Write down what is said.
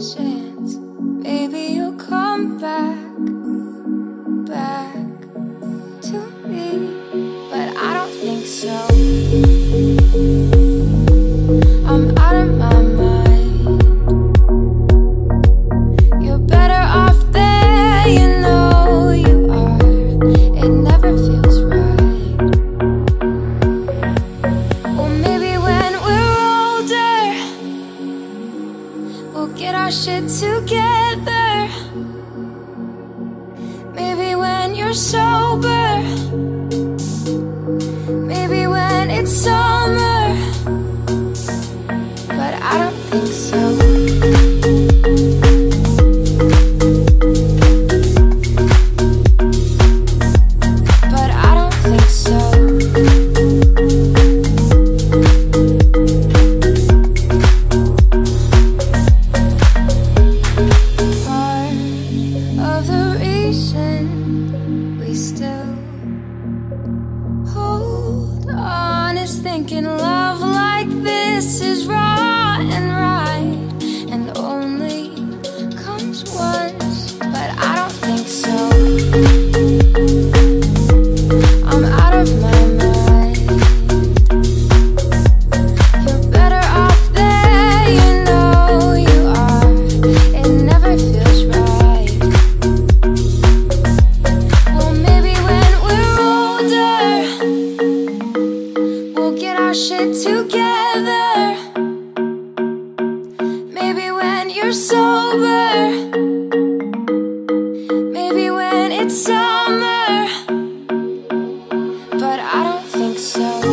change. We'll get our shit together. Maybe when you're sober. thinking love. push it together. Maybe when you're sober. Maybe when it's summer. But I don't think so.